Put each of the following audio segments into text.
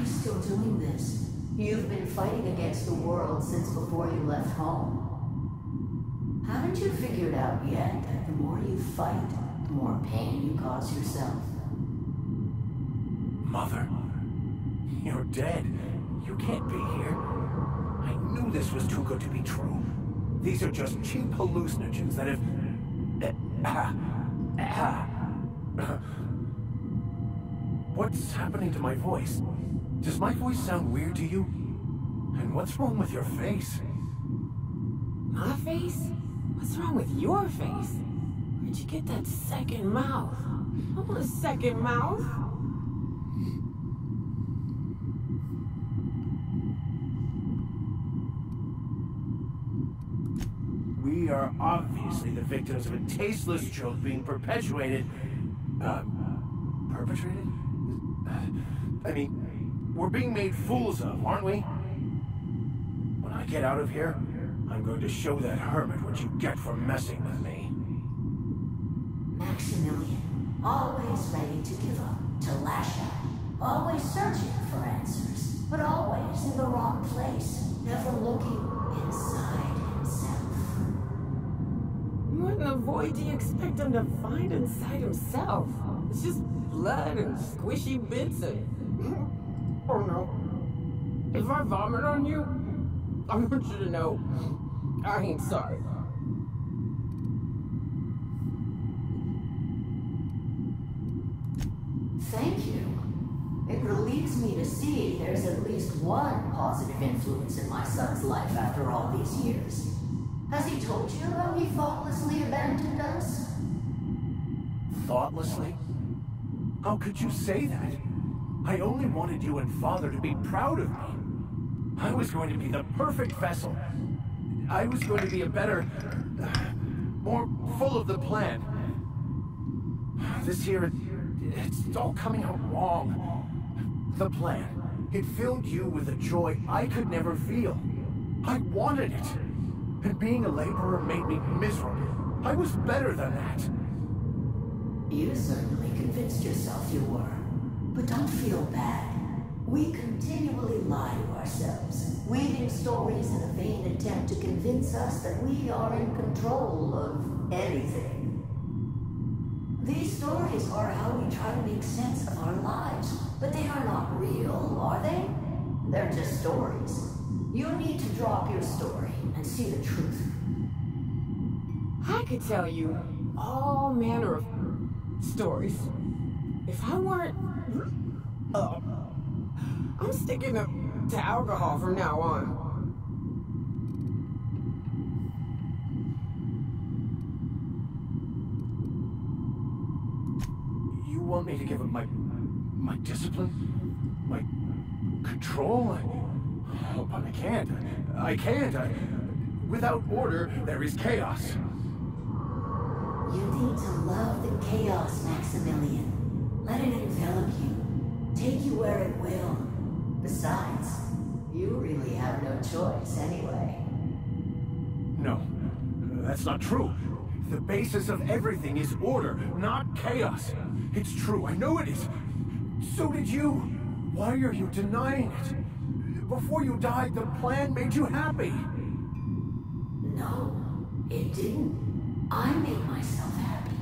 Maximilian, why are you still doing this? You've been fighting against the world since before you left home. Haven't you figured out yet that the more you fight, the more pain you cause yourself? Mother, you're dead. You can't be here. I knew this was too good to be true. These are just cheap hallucinogens that have... What's happening to my voice? Does my voice sound weird to you? And what's wrong with your face? My face? What's wrong with your face? Where'd you get that second mouth? I want a second mouth. We are obviously the victims of a tasteless joke being perpetuated... Um, perpetrated? I mean, we're being made fools of, aren't we? When I get out of here, I'm going to show that hermit what you get for messing with me. Maximilian, always ready to give up, to lash out, always searching for answers, but always in the wrong place, never looking inside himself. What in the void do you expect him to find inside himself? It's just blood and squishy bits and... Oh no. If I vomit on you, I want you to know I ain't sorry. Thank you. It relieves me to see there's at least one positive influence in my son's life after all these years. Has he told you how he thoughtlessly abandoned us? Thoughtlessly? How could you say that? I only wanted you and Father to be proud of me. I was going to be the perfect vessel. I was going to be a better... Uh, more full of the plan. This here, it's all coming out wrong. The plan. It filled you with a joy I could never feel. I wanted it. And being a laborer made me miserable. I was better than that. You certainly convinced yourself you were. But don't feel bad. We continually lie to ourselves, weaving stories in a vain attempt to convince us that we are in control of anything. These stories are how we try to make sense of our lives, but they are not real, are they? They're just stories. You need to drop your story and see the truth. I could tell you all manner of stories. If I weren't... Uh, I'm sticking to, to alcohol from now on. You want me to give up my... my discipline? My control? I, oh, but I can't. I can't. I, without order, there is chaos. You need to love the chaos, Maximilian. Let it envelop you. Take you where it will. Besides, you really have no choice anyway. No, that's not true. The basis of everything is order, not chaos. It's true, I know it is. So did you. Why are you denying it? Before you died, the plan made you happy. No, it didn't. I made myself happy.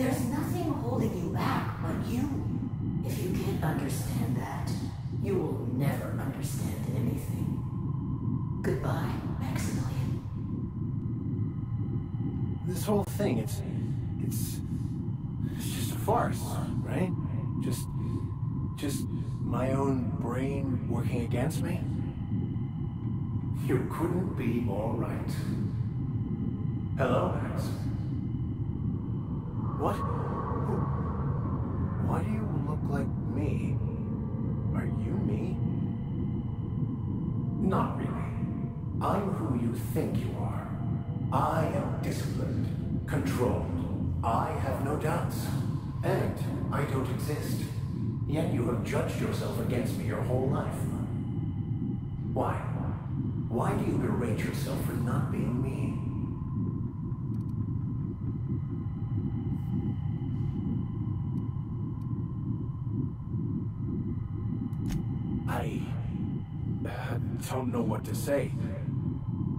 There's nothing holding you back but you. If you can't understand that, you will never understand anything. Goodbye, Maximilian. This whole thing, it's... it's... it's just a farce, right? Just... just my own brain working against me? You couldn't be more right. Hello, Max. What? Why do you look like me? Are you me? Not really. I'm who you think you are. I am disciplined, controlled. I have no doubts. And I don't exist. Yet you have judged yourself against me your whole life. Why? Why do you berate yourself for not being me? I uh, don't know what to say.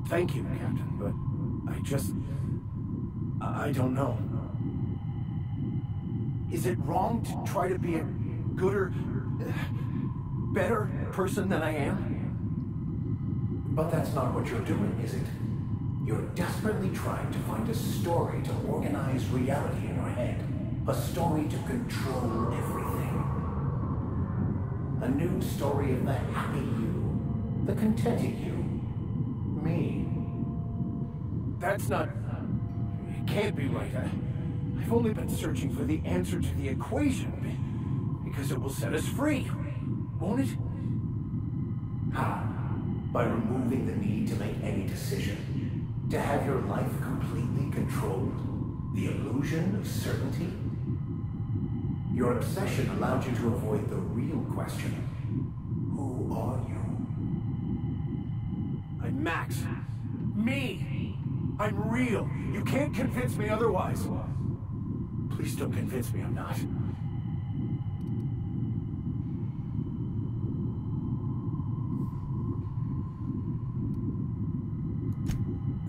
Thank you, Captain, but I just. I don't know. Is it wrong to try to be a gooder, better person than I am? But that's not what you're doing, is it? You're desperately trying to find a story to organize reality in your head. A story to control everything. A new story of the happy you, the contented you, me. That's not... It can't be right. I, I've only been searching for the answer to the equation, because it will set us free, won't it? How? By removing the need to make any decision. To have your life completely controlled? The illusion of certainty? Your obsession allowed you to avoid the real question. Who are you? I'm Max. Me! I'm real. You can't convince me otherwise. Please don't convince me I'm not.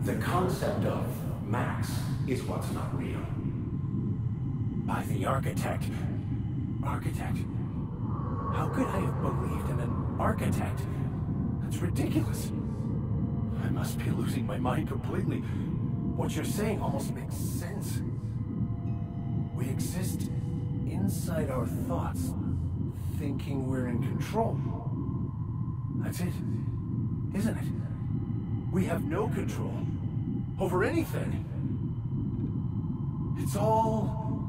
The concept of Max is what's not real. By the architect. Architect? How could I have believed in an architect? That's ridiculous. I must be losing my mind completely. What you're saying almost makes sense. We exist inside our thoughts, thinking we're in control. That's it, isn't it? We have no control over anything. It's all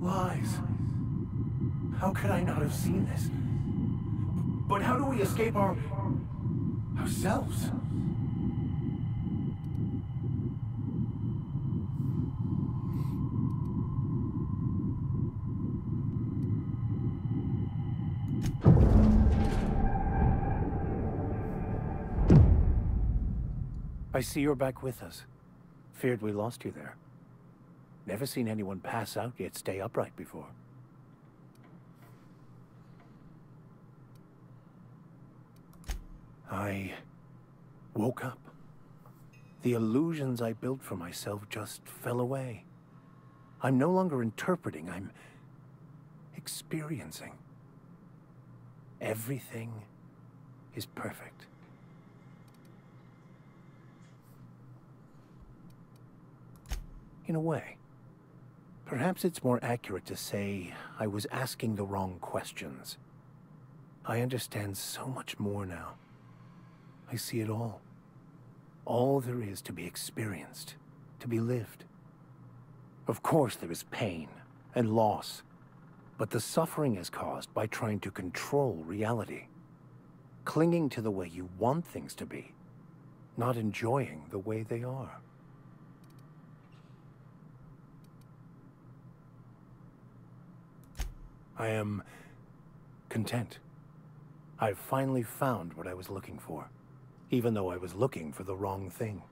lies. How could I not have seen this? But how do we escape our... ourselves? I see you're back with us. Feared we lost you there. Never seen anyone pass out yet stay upright before. I woke up. The illusions I built for myself just fell away. I'm no longer interpreting, I'm experiencing. Everything is perfect. In a way. Perhaps it's more accurate to say I was asking the wrong questions. I understand so much more now. I see it all. All there is to be experienced, to be lived. Of course there is pain and loss, but the suffering is caused by trying to control reality. Clinging to the way you want things to be, not enjoying the way they are. I am content. I've finally found what I was looking for, even though I was looking for the wrong thing.